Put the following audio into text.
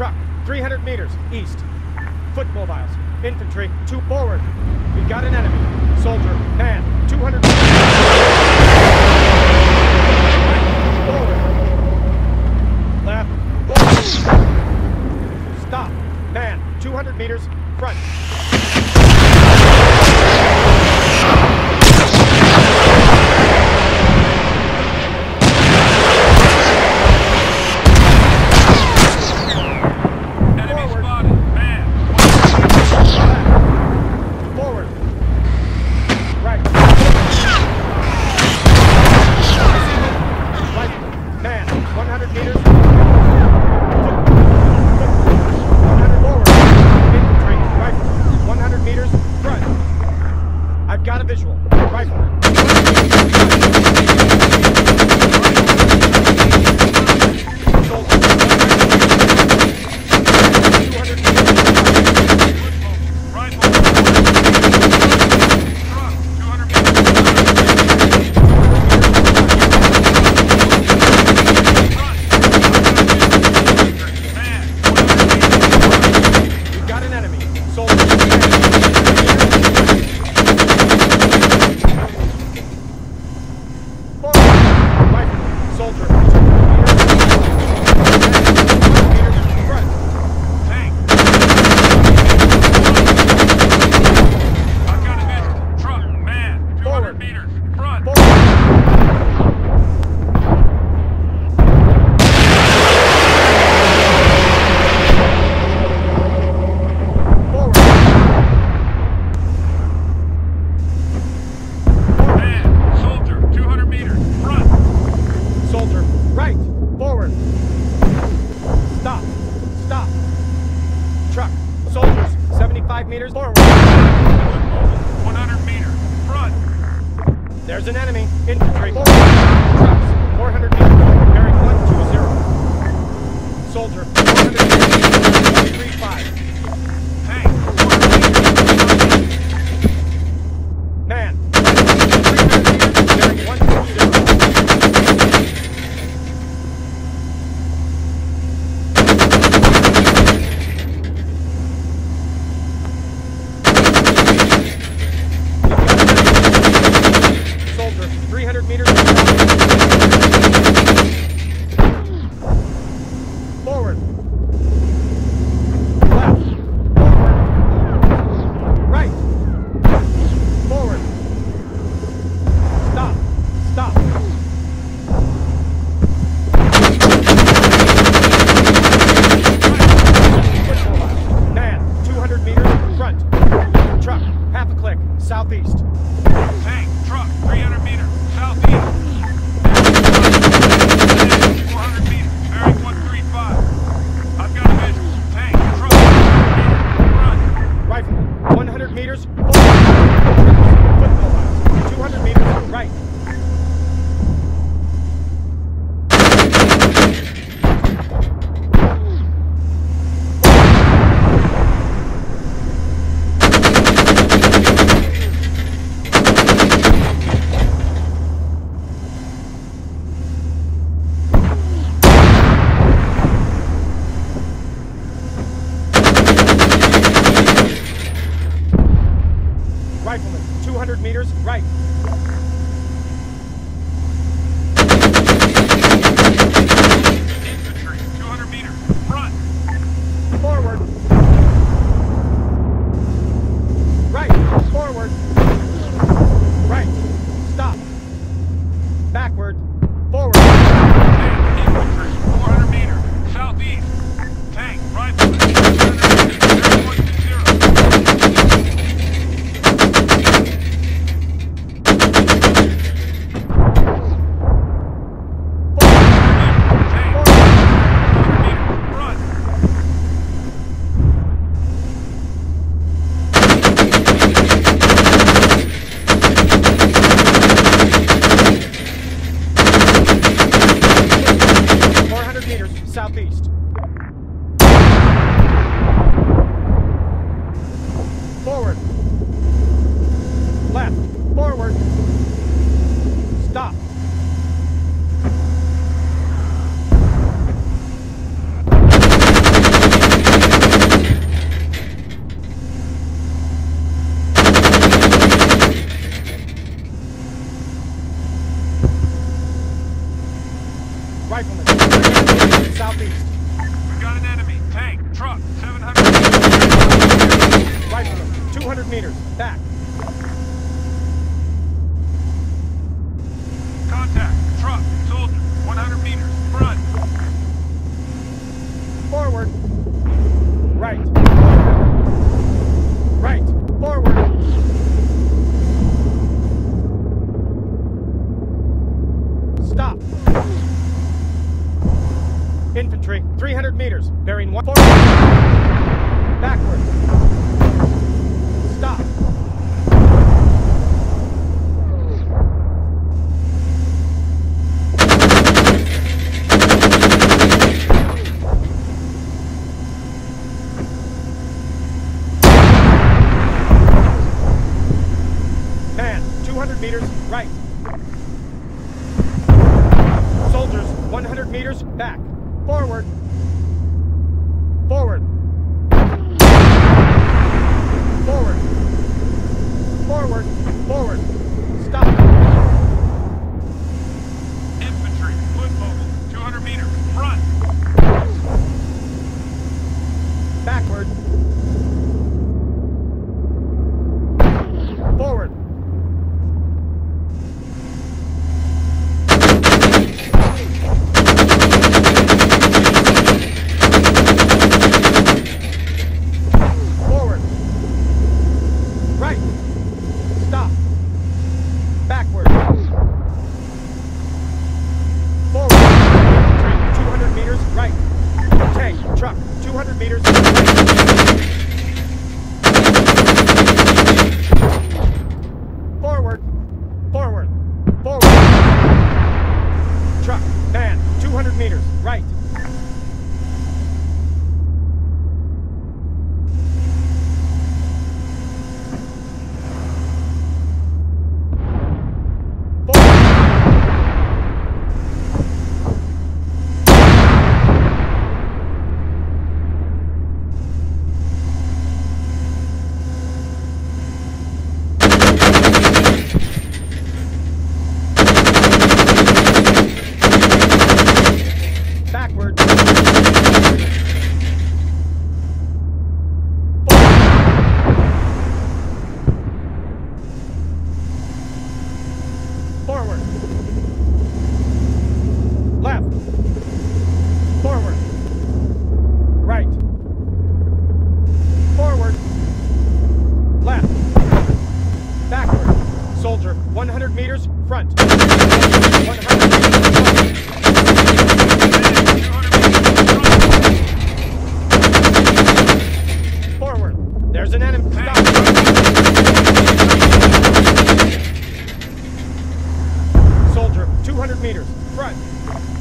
Truck, 300 meters east. Foot mobiles. Infantry, two forward. We got an enemy. Soldier, man, 200 Forward. Stop. Man, 200 meters front. meters forward. 100 meters, front. There's an enemy. In Thank you.